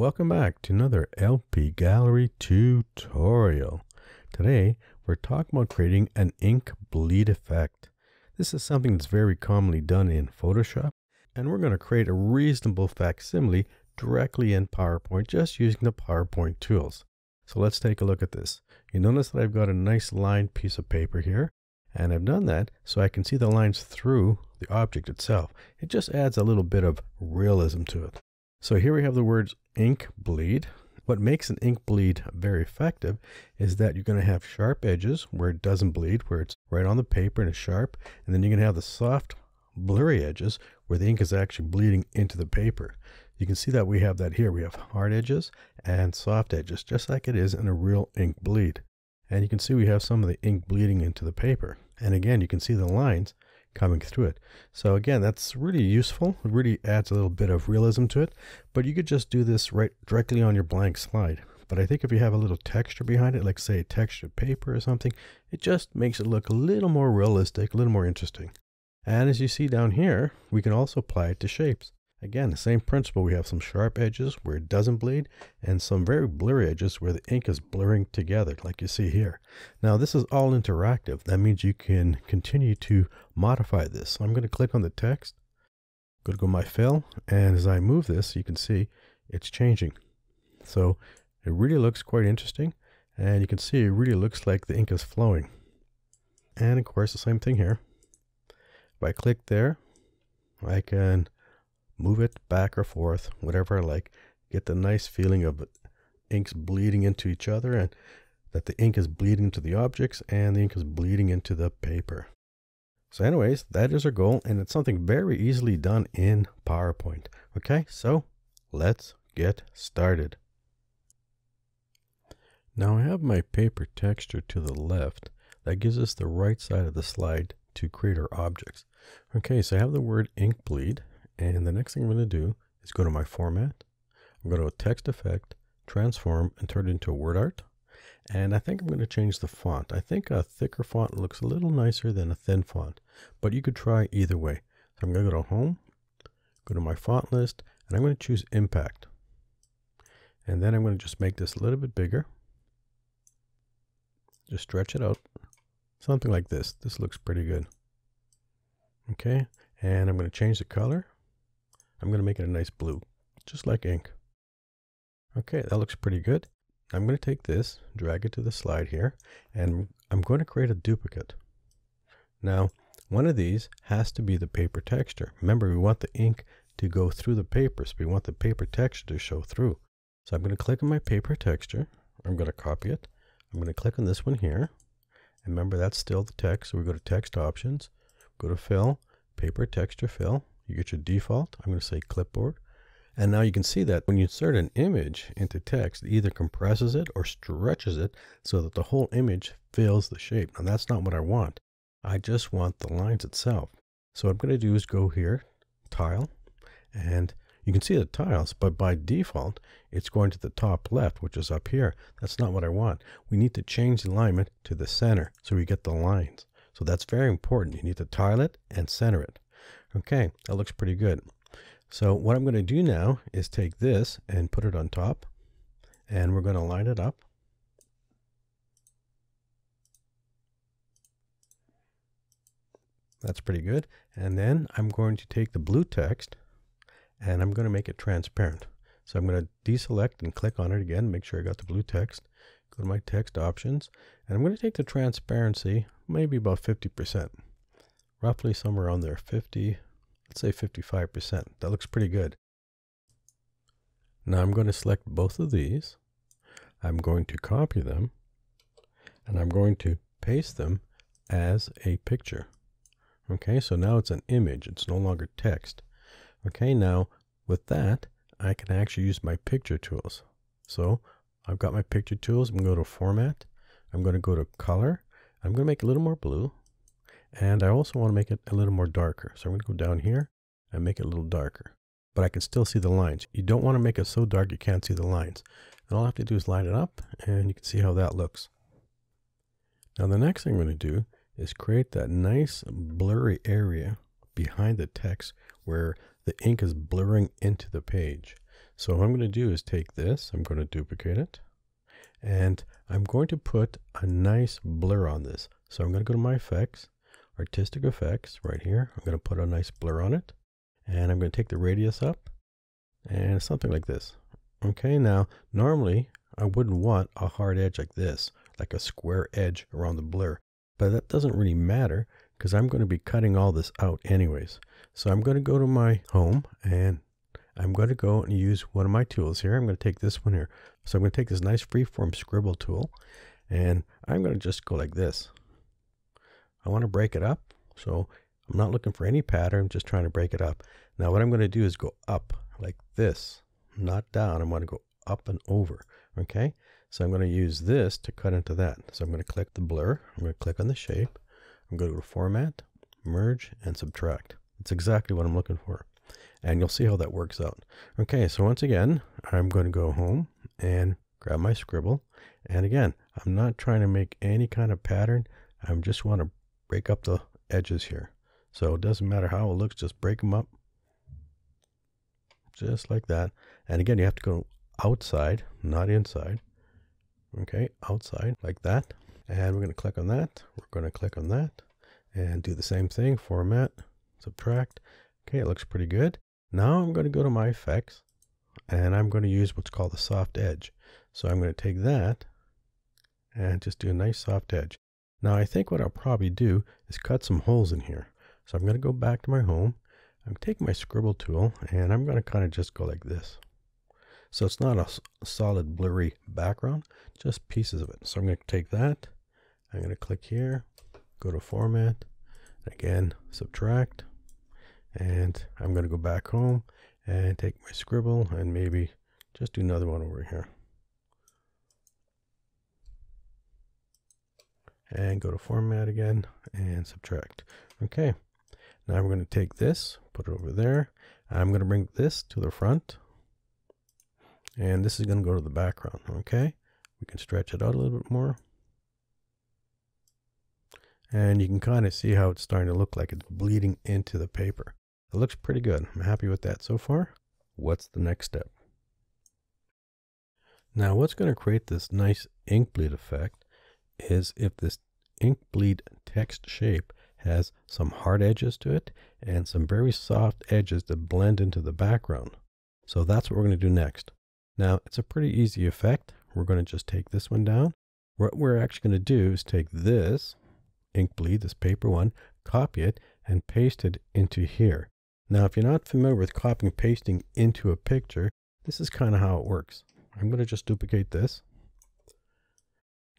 Welcome back to another LP Gallery tutorial. Today we're talking about creating an ink bleed effect. This is something that's very commonly done in Photoshop and we're going to create a reasonable facsimile directly in PowerPoint just using the PowerPoint tools. So let's take a look at this. You notice that I've got a nice lined piece of paper here and I've done that so I can see the lines through the object itself. It just adds a little bit of realism to it. So here we have the words ink bleed. What makes an ink bleed very effective is that you're going to have sharp edges where it doesn't bleed, where it's right on the paper and it's sharp. And then you're going to have the soft, blurry edges where the ink is actually bleeding into the paper. You can see that we have that here. We have hard edges and soft edges, just like it is in a real ink bleed. And you can see we have some of the ink bleeding into the paper. And again, you can see the lines coming through it. So again, that's really useful. It really adds a little bit of realism to it, but you could just do this right directly on your blank slide. But I think if you have a little texture behind it, like say textured paper or something, it just makes it look a little more realistic, a little more interesting. And as you see down here, we can also apply it to shapes. Again, the same principle. We have some sharp edges where it doesn't bleed and some very blurry edges where the ink is blurring together like you see here. Now this is all interactive. That means you can continue to modify this. So I'm going to click on the text, go to go my fill, and as I move this, you can see it's changing. So it really looks quite interesting and you can see it really looks like the ink is flowing. And of course the same thing here. If I click there, I can move it back or forth, whatever I like, get the nice feeling of inks bleeding into each other and that the ink is bleeding into the objects and the ink is bleeding into the paper. So anyways, that is our goal and it's something very easily done in PowerPoint. Okay, so let's get started. Now I have my paper texture to the left. That gives us the right side of the slide to create our objects. Okay, so I have the word ink bleed and the next thing I'm going to do is go to my format. I'm going to text effect, transform, and turn it into a word art. And I think I'm going to change the font. I think a thicker font looks a little nicer than a thin font, but you could try either way. So I'm going to go to home, go to my font list, and I'm going to choose impact. And then I'm going to just make this a little bit bigger. Just stretch it out. Something like this. This looks pretty good. Okay, and I'm going to change the color. I'm going to make it a nice blue, just like ink. Okay, that looks pretty good. I'm going to take this, drag it to the slide here, and I'm going to create a duplicate. Now, one of these has to be the paper texture. Remember, we want the ink to go through the paper, so we want the paper texture to show through. So I'm going to click on my paper texture. I'm going to copy it. I'm going to click on this one here. And remember, that's still the text, so we go to Text Options, go to Fill, Paper Texture Fill, you get your default. I'm going to say clipboard. And now you can see that when you insert an image into text, it either compresses it or stretches it so that the whole image fills the shape. And that's not what I want. I just want the lines itself. So what I'm going to do is go here, tile, and you can see the tiles, but by default, it's going to the top left, which is up here. That's not what I want. We need to change the alignment to the center so we get the lines. So that's very important. You need to tile it and center it. Okay, that looks pretty good. So what I'm going to do now is take this and put it on top and we're going to line it up. That's pretty good. And then I'm going to take the blue text and I'm going to make it transparent. So I'm going to deselect and click on it again, make sure I got the blue text. Go to my text options and I'm going to take the transparency maybe about 50% roughly somewhere on there 50 let's say 55% that looks pretty good. Now I'm going to select both of these. I'm going to copy them and I'm going to paste them as a picture. Okay so now it's an image. It's no longer text. Okay now with that I can actually use my picture tools. So I've got my picture tools. I'm going to go to format. I'm going to go to color. I'm going to make a little more blue and I also want to make it a little more darker. So I'm going to go down here and make it a little darker. But I can still see the lines. You don't want to make it so dark you can't see the lines. And all I have to do is line it up and you can see how that looks. Now the next thing I'm going to do is create that nice blurry area behind the text where the ink is blurring into the page. So what I'm going to do is take this, I'm going to duplicate it, and I'm going to put a nice blur on this. So I'm going to go to my effects, artistic effects right here. I'm going to put a nice blur on it, and I'm going to take the radius up, and something like this. Okay, now normally I wouldn't want a hard edge like this, like a square edge around the blur, but that doesn't really matter because I'm going to be cutting all this out anyways. So I'm going to go to my home and I'm going to go and use one of my tools here. I'm going to take this one here. So I'm going to take this nice freeform scribble tool and I'm going to just go like this. I want to break it up. So I'm not looking for any pattern, just trying to break it up. Now what I'm going to do is go up like this, not down. I'm going to go up and over. Okay. So I'm going to use this to cut into that. So I'm going to click the blur. I'm going to click on the shape. I'm going to go to format, merge, and subtract. That's exactly what I'm looking for and you'll see how that works out. Okay, so once again, I'm going to go home and grab my scribble. And again, I'm not trying to make any kind of pattern. I just want to break up the edges here. So it doesn't matter how it looks, just break them up. Just like that. And again, you have to go outside, not inside. Okay, outside like that. And we're going to click on that. We're going to click on that and do the same thing, format, subtract. Okay, it looks pretty good. Now I'm going to go to my effects and I'm going to use what's called the soft edge. So I'm going to take that and just do a nice soft edge. Now I think what I'll probably do is cut some holes in here. So I'm going to go back to my home. I'm taking my scribble tool and I'm going to kind of just go like this. So it's not a, solid blurry background, just pieces of it. So I'm going to take that. I'm going to click here, go to format, again, subtract, and I'm going to go back home and take my scribble and maybe just do another one over here. And go to format again and subtract. Okay, now I'm going to take this, put it over there. I'm going to bring this to the front. And this is going to go to the background, okay? We can stretch it out a little bit more. And you can kind of see how it's starting to look like it's bleeding into the paper. It looks pretty good. I'm happy with that so far. What's the next step? Now what's going to create this nice ink bleed effect is if this ink bleed text shape has some hard edges to it and some very soft edges that blend into the background. So that's what we're going to do next. Now it's a pretty easy effect. We're going to just take this one down. What we're actually going to do is take this ink bleed, this paper one, copy it and paste it into here. Now, if you're not familiar with copying and pasting into a picture, this is kind of how it works. I'm going to just duplicate this.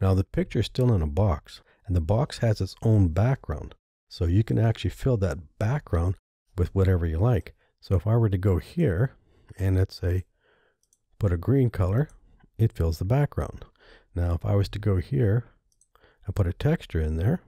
Now the picture is still in a box and the box has its own background. So you can actually fill that background with whatever you like. So if I were to go here and let's say put a green color, it fills the background. Now if I was to go here and put a texture in there,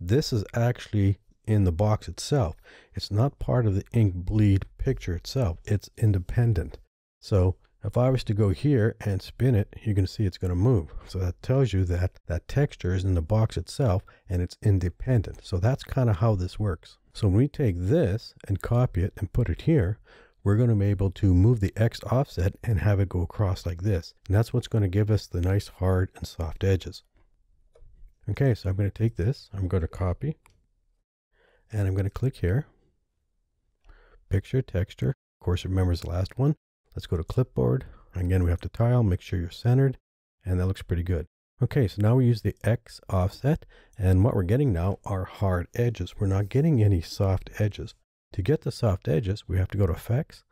this is actually in the box itself. It's not part of the ink bleed picture itself. It's independent. So if I was to go here and spin it, you can see it's going to move. So that tells you that that texture is in the box itself and it's independent. So that's kind of how this works. So when we take this and copy it and put it here, we're going to be able to move the X offset and have it go across like this. And that's what's going to give us the nice hard and soft edges. Okay, so I'm going to take this, I'm going to copy, and I'm going to click here. Picture, texture. Of course, remember the last one. Let's go to clipboard. Again, we have to tile, make sure you're centered, and that looks pretty good. Okay, so now we use the X offset, and what we're getting now are hard edges. We're not getting any soft edges. To get the soft edges, we have to go to Effects,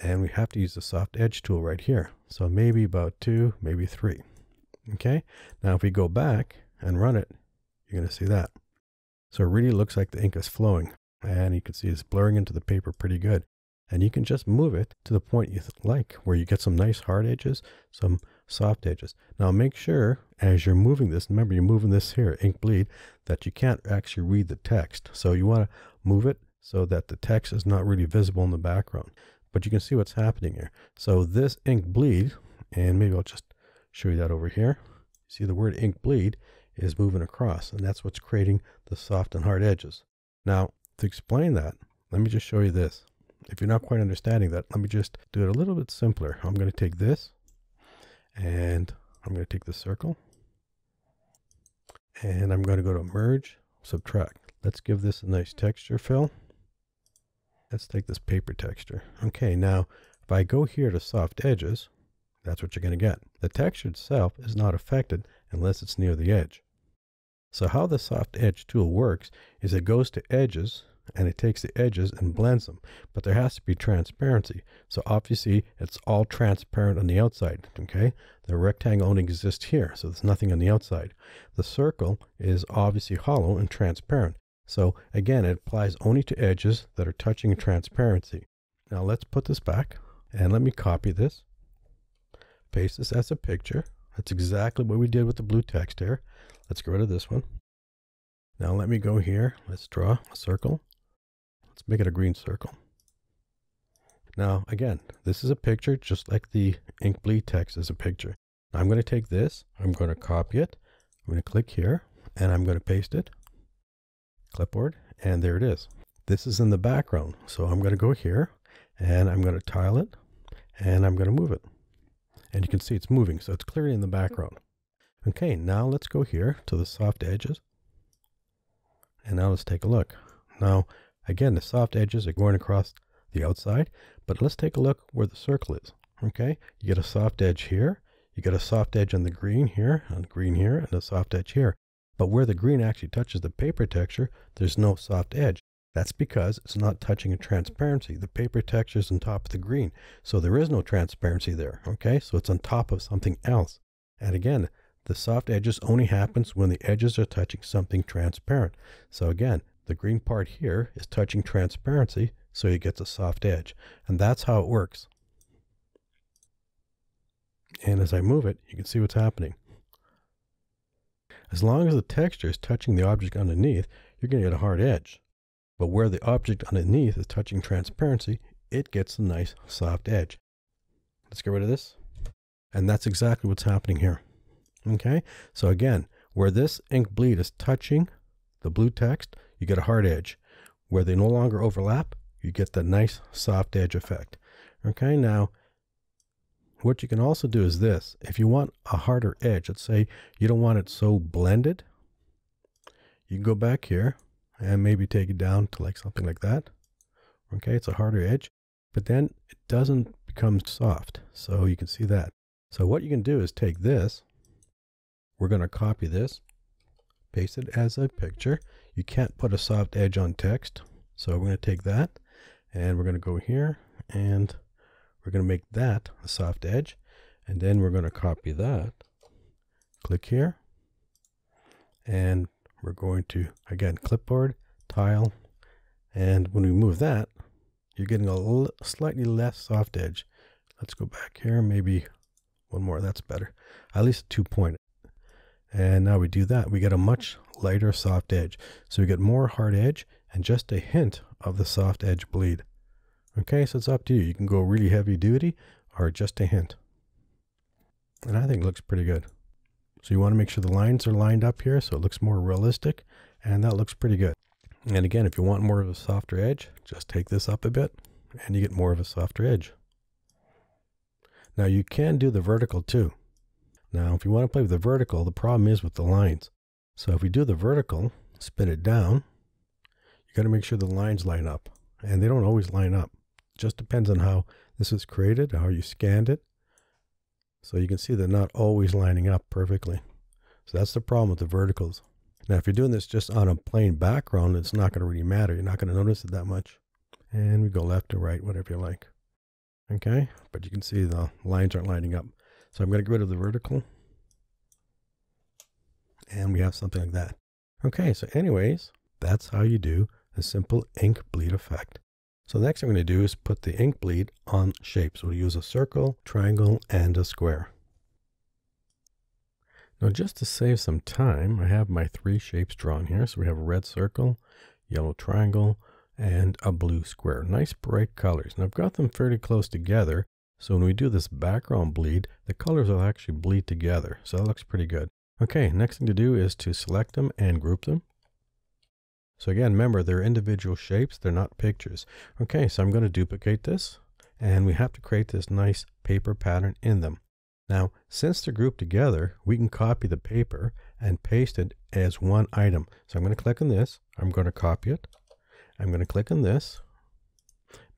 and we have to use the Soft Edge tool right here. So maybe about two, maybe three. Okay, now if we go back and run it, you're going to see that. So it really looks like the ink is flowing and you can see it's blurring into the paper pretty good. And you can just move it to the point you like where you get some nice hard edges, some soft edges. Now make sure as you're moving this, remember you're moving this here, ink bleed, that you can't actually read the text. So you want to move it so that the text is not really visible in the background. But you can see what's happening here. So this ink bleed, and maybe I'll just show you that over here. See the word ink bleed is moving across, and that's what's creating the soft and hard edges. Now, to explain that, let me just show you this. If you're not quite understanding that, let me just do it a little bit simpler. I'm going to take this and I'm going to take the circle and I'm going to go to merge, subtract. Let's give this a nice texture fill. Let's take this paper texture. Okay, now if I go here to soft edges, that's what you're going to get. The texture itself is not affected unless it's near the edge. So how the soft edge tool works is it goes to edges and it takes the edges and blends them. But there has to be transparency. So obviously it's all transparent on the outside, okay? The rectangle only exists here, so there's nothing on the outside. The circle is obviously hollow and transparent. So again, it applies only to edges that are touching transparency. Now let's put this back and let me copy this. Paste this as a picture. That's exactly what we did with the blue text here. Let's get rid of this one. Now let me go here. Let's draw a circle. Let's make it a green circle. Now, again, this is a picture just like the ink bleed text is a picture. Now, I'm going to take this, I'm going to copy it, I'm going to click here, and I'm going to paste it. Clipboard, and there it is. This is in the background, so I'm going to go here, and I'm going to tile it, and I'm going to move it. And you can see it's moving, so it's clearly in the background. Okay, now let's go here to the soft edges. And now let's take a look. Now, Again, the soft edges are going across the outside, but let's take a look where the circle is. Okay, you get a soft edge here, you get a soft edge on the green here, on the green here, and a soft edge here. But where the green actually touches the paper texture, there's no soft edge. That's because it's not touching a transparency. The paper texture is on top of the green, so there is no transparency there. Okay, so it's on top of something else. And again, the soft edges only happens when the edges are touching something transparent. So again, the green part here is touching transparency, so it gets a soft edge. And that's how it works. And as I move it, you can see what's happening. As long as the texture is touching the object underneath, you're going to get a hard edge. But where the object underneath is touching transparency, it gets a nice soft edge. Let's get rid of this. And that's exactly what's happening here. Okay, so again, where this ink bleed is touching the blue text, you get a hard edge. Where they no longer overlap, you get the nice soft edge effect. Okay, now what you can also do is this. If you want a harder edge, let's say you don't want it so blended, you can go back here and maybe take it down to like something like that. Okay, it's a harder edge, but then it doesn't become soft. So you can see that. So what you can do is take this, we're going to copy this, paste it as a picture. You can't put a soft edge on text. So we're going to take that and we're going to go here and we're going to make that a soft edge. And then we're going to copy that. Click here. And we're going to, again, clipboard, tile. And when we move that, you're getting a slightly less soft edge. Let's go back here, maybe one more, that's better. At least two point. And now we do that, we get a much lighter soft edge. So we get more hard edge and just a hint of the soft edge bleed. Okay, so it's up to you. You can go really heavy duty or just a hint. And I think looks pretty good. So you want to make sure the lines are lined up here so it looks more realistic and that looks pretty good. And again, if you want more of a softer edge, just take this up a bit and you get more of a softer edge. Now you can do the vertical too. Now, if you want to play with the vertical, the problem is with the lines. So if we do the vertical, spin it down, you got to make sure the lines line up. And they don't always line up. It just depends on how this is created, how you scanned it. So you can see they're not always lining up perfectly. So that's the problem with the verticals. Now, if you're doing this just on a plain background, it's not going to really matter. You're not going to notice it that much. And we go left to right, whatever you like. Okay, but you can see the lines aren't lining up. So I'm going to get rid of the vertical. And we have something like that. Okay, so anyways, that's how you do a simple ink bleed effect. So the next thing I'm going to do is put the ink bleed on shapes. We'll use a circle, triangle, and a square. Now just to save some time, I have my three shapes drawn here. So we have a red circle, yellow triangle, and a blue square. Nice bright colors. And I've got them fairly close together so when we do this background bleed, the colors will actually bleed together. So that looks pretty good. Okay, next thing to do is to select them and group them. So again, remember, they're individual shapes. They're not pictures. Okay, so I'm going to duplicate this. And we have to create this nice paper pattern in them. Now, since they're grouped together, we can copy the paper and paste it as one item. So I'm going to click on this. I'm going to copy it. I'm going to click on this.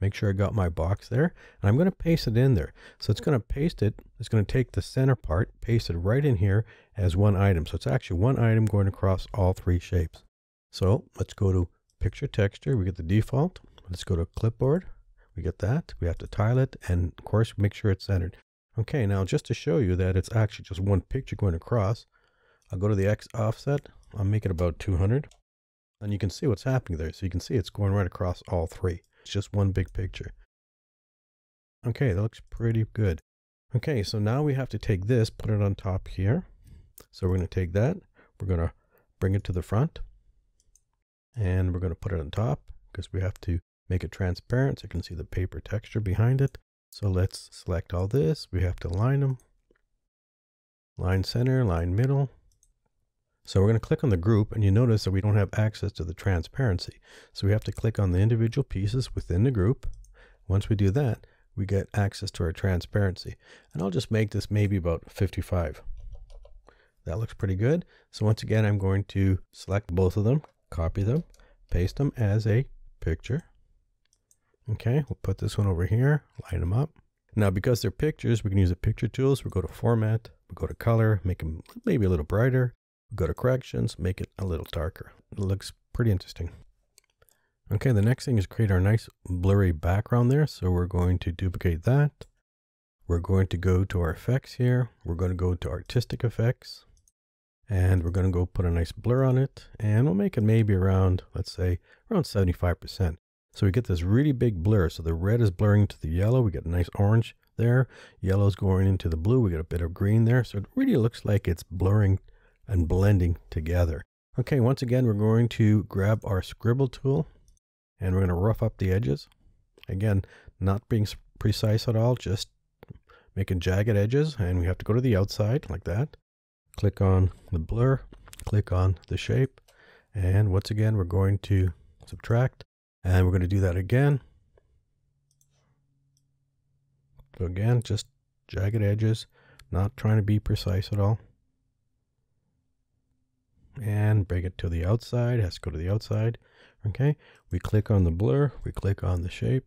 Make sure I got my box there. And I'm going to paste it in there. So it's going to paste it. It's going to take the center part, paste it right in here as one item. So it's actually one item going across all three shapes. So let's go to picture texture. We get the default. Let's go to clipboard. We get that. We have to tile it. And of course, make sure it's centered. Okay, now just to show you that it's actually just one picture going across, I'll go to the X offset. I'll make it about 200. And you can see what's happening there. So you can see it's going right across all three. It's just one big picture. Okay, that looks pretty good. Okay, so now we have to take this, put it on top here. So we're going to take that. We're going to bring it to the front. And we're going to put it on top because we have to make it transparent so you can see the paper texture behind it. So let's select all this. We have to line them. Line center, line middle. So we're going to click on the group and you notice that we don't have access to the transparency. So we have to click on the individual pieces within the group. Once we do that, we get access to our transparency. And I'll just make this maybe about 55. That looks pretty good. So once again, I'm going to select both of them, copy them, paste them as a picture. Okay, we'll put this one over here, line them up. Now, because they're pictures, we can use the picture tools. We'll go to format, we'll go to color, make them maybe a little brighter. Go to corrections, make it a little darker. It looks pretty interesting. Okay, the next thing is create our nice blurry background there. So we're going to duplicate that. We're going to go to our effects here. We're going to go to artistic effects and we're going to go put a nice blur on it and we'll make it maybe around, let's say around 75%. So we get this really big blur. So the red is blurring to the yellow. We get a nice orange there. Yellow is going into the blue. We get a bit of green there. So it really looks like it's blurring and blending together. Okay, once again, we're going to grab our scribble tool and we're going to rough up the edges. Again, not being precise at all, just making jagged edges. And we have to go to the outside like that. Click on the blur, click on the shape. And once again, we're going to subtract and we're going to do that again. So again, just jagged edges, not trying to be precise at all. And bring it to the outside, has to go to the outside. Okay, we click on the blur, we click on the shape.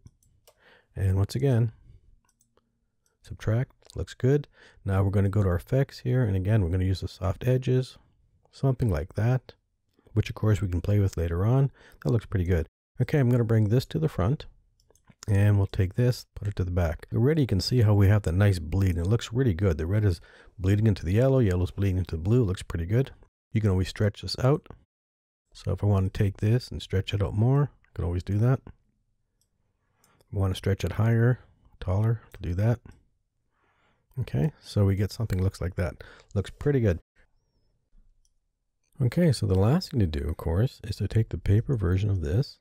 And once again, subtract, looks good. Now we're going to go to our effects here. And again, we're going to use the soft edges, something like that, which of course we can play with later on. That looks pretty good. Okay, I'm going to bring this to the front and we'll take this, put it to the back. Already you can see how we have that nice bleed. It looks really good. The red is bleeding into the yellow, yellow's bleeding into the blue. It looks pretty good. You can always stretch this out. So if I want to take this and stretch it out more, I can always do that. If I want to stretch it higher, taller, to do that. Okay, so we get something looks like that. Looks pretty good. Okay, so the last thing to do, of course, is to take the paper version of this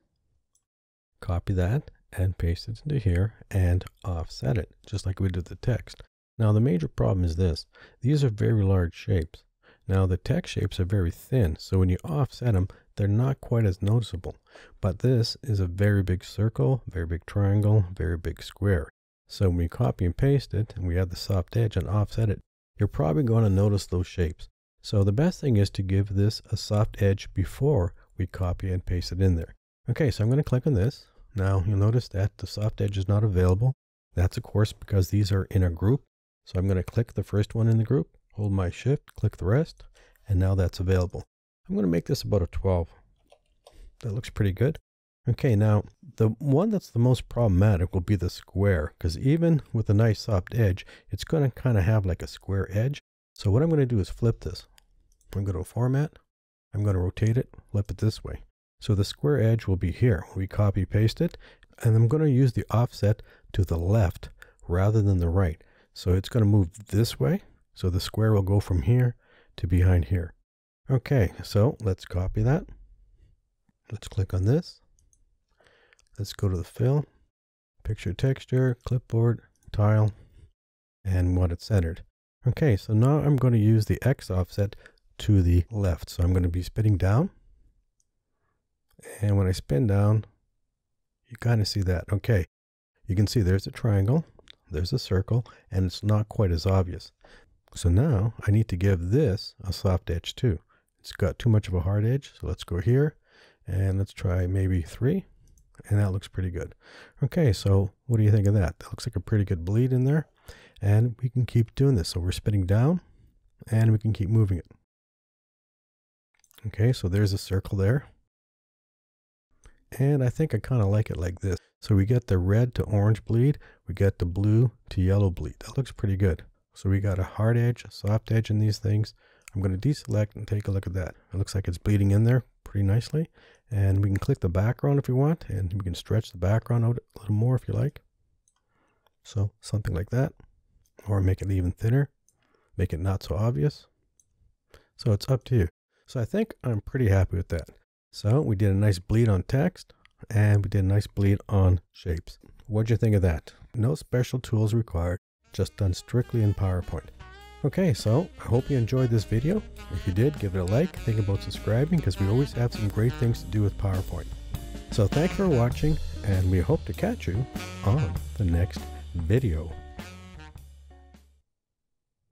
Copy that and paste it into here and offset it, just like we did the text. Now the major problem is this. These are very large shapes. Now the text shapes are very thin, so when you offset them, they're not quite as noticeable. But this is a very big circle, very big triangle, very big square. So when you copy and paste it, and we add the soft edge and offset it, you're probably going to notice those shapes. So the best thing is to give this a soft edge before we copy and paste it in there. Okay, so I'm going to click on this. Now you'll notice that the soft edge is not available. That's of course because these are in a group. So I'm going to click the first one in the group, hold my shift, click the rest, and now that's available. I'm going to make this about a 12. That looks pretty good. Okay, now the one that's the most problematic will be the square because even with a nice soft edge, it's going to kind of have like a square edge. So what I'm going to do is flip this. I'm going to format. I'm going to rotate it, flip it this way. So the square edge will be here. We copy paste it and I'm going to use the offset to the left rather than the right. So it's going to move this way. So the square will go from here to behind here. Okay, so let's copy that. Let's click on this. Let's go to the fill, picture texture, clipboard, tile, and what it's centered. Okay, so now I'm going to use the X offset to the left. So I'm going to be spinning down And when I spin down, you kind of see that. Okay, you can see there's a triangle, there's a circle, and it's not quite as obvious. So now I need to give this a soft edge too. It's got too much of a hard edge, so let's go here, and let's try maybe three, and that looks pretty good. Okay, so what do you think of that? That looks like a pretty good bleed in there, and we can keep doing this. So we're spinning down, and we can keep moving it. Okay, so there's a circle there. And I think I kind of like it like this. So we get the red to orange bleed. We get the blue to yellow bleed. That looks pretty good. So we got a hard edge, a soft edge in these things. I'm going to deselect and take a look at that. It looks like it's bleeding in there pretty nicely. And we can click the background if we want. And we can stretch the background out a little more if you like. So something like that. Or make it even thinner. Make it not so obvious. So it's up to you. So I think I'm pretty happy with that. So we did a nice bleed on text and we did a nice bleed on shapes. What'd you think of that? No special tools required, just done strictly in PowerPoint. Okay, so I hope you enjoyed this video. If you did, give it a like, think about subscribing because we always have some great things to do with PowerPoint. So thanks for watching and we hope to catch you on the next video.